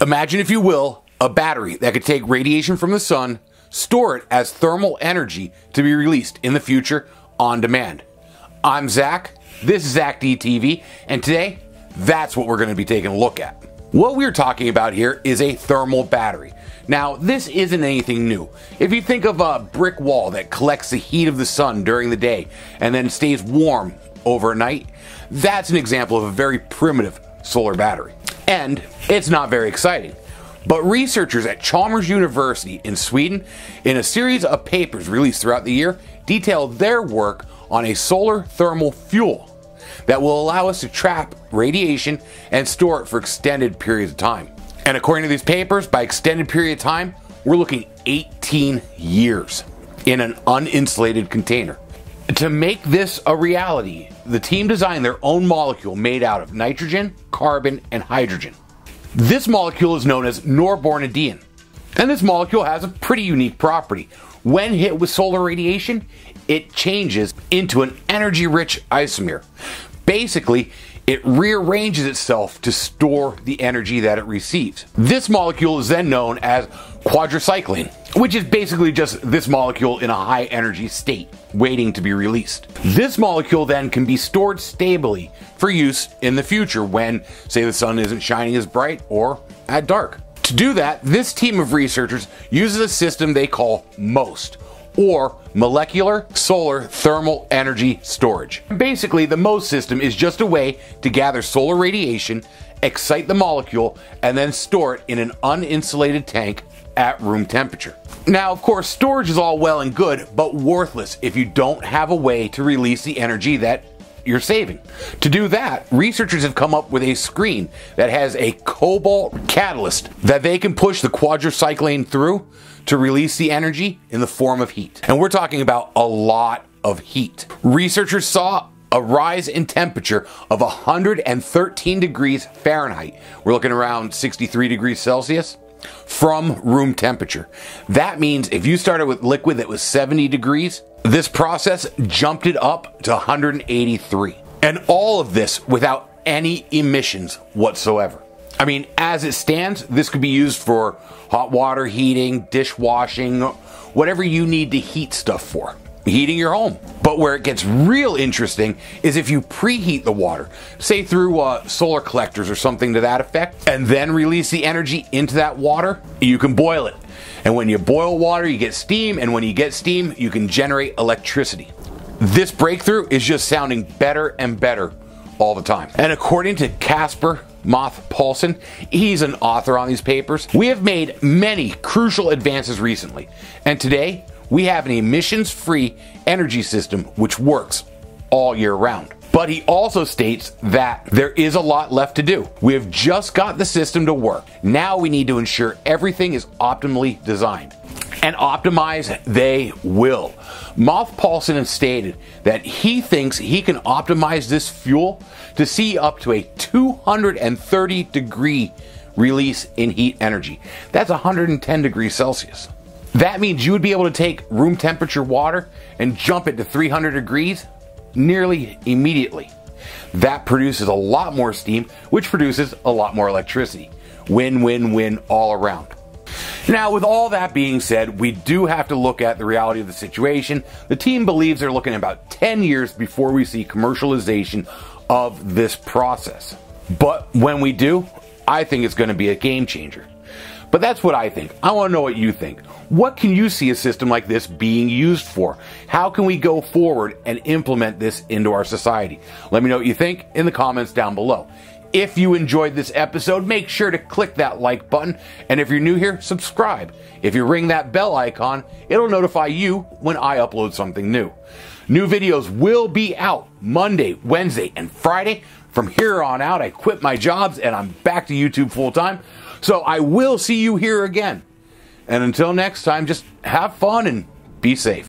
Imagine, if you will, a battery that could take radiation from the sun, store it as thermal energy to be released in the future on demand. I'm Zak, this is ZakDTV, and today, that's what we're going to be taking a look at. What we're talking about here is a thermal battery. Now, this isn't anything new. If you think of a brick wall that collects the heat of the sun during the day and then stays warm overnight, that's an example of a very primitive solar battery. And it's not very exciting. But researchers at Chalmers University in Sweden, in a series of papers released throughout the year, detailed their work on a solar thermal fuel that will allow us to trap radiation and store it for extended periods of time. And according to these papers, by extended period of time, we're looking 18 years in an uninsulated container. To make this a reality, the team designed their own molecule made out of nitrogen, carbon, and hydrogen. This molecule is known as norbornadiene, and this molecule has a pretty unique property. When hit with solar radiation, it changes into an energy rich isomer. Basically, it rearranges itself to store the energy that it receives. This molecule is then known as quadricyclane, which is basically just this molecule in a high energy state, waiting to be released. This molecule then can be stored stably for use in the future when, say, the sun isn't shining as bright or at dark. To do that, this team of researchers uses a system they call MOST, or molecular solar thermal energy storage. Basically, the MOST system is just a way to gather solar radiation, excite the molecule, and then store it in an uninsulated tank at room temperature. Now, of course, storage is all well and good, but worthless if you don't have a way to release the energy that you're saving. To do that, researchers have come up with a screen that has a cobalt catalyst that they can push the quadricyclane through to release the energy in the form of heat. And we're talking about a lot of heat. Researchers saw a rise in temperature of 113 degrees Fahrenheit. We're looking around 63 degrees Celsius from room temperature. That means if you started with liquid that was 70 degrees, this process jumped it up to 183. And all of this without any emissions whatsoever. I mean, as it stands, this could be used for hot water heating, dishwashing, whatever you need to heat stuff for. Heating your home. But where it gets real interesting is if you preheat the water, say through uh, solar collectors or something to that effect, and then release the energy into that water, you can boil it. And when you boil water, you get steam, and when you get steam, you can generate electricity. This breakthrough is just sounding better and better all the time. And according to Casper Moth Paulson, he's an author on these papers, we have made many crucial advances recently. And today, we have an emissions free energy system which works all year round. But he also states that there is a lot left to do. We have just got the system to work. Now we need to ensure everything is optimally designed and optimize they will. Moth-Poulsen has stated that he thinks he can optimize this fuel to see up to a 230 degree release in heat energy. That's 110 degrees Celsius. That means you would be able to take room temperature water and jump it to 300 degrees nearly immediately. That produces a lot more steam, which produces a lot more electricity. Win, win, win all around. Now, with all that being said, we do have to look at the reality of the situation. The team believes they're looking about 10 years before we see commercialization of this process. But when we do, I think it's going to be a game changer. But that's what I think. I want to know what you think. What can you see a system like this being used for? How can we go forward and implement this into our society? Let me know what you think in the comments down below. If you enjoyed this episode, make sure to click that like button. And if you're new here, subscribe. If you ring that bell icon, it'll notify you when I upload something new. New videos will be out Monday, Wednesday, and Friday. From here on out, I quit my jobs and I'm back to YouTube full time. So I will see you here again. And until next time, just have fun and be safe.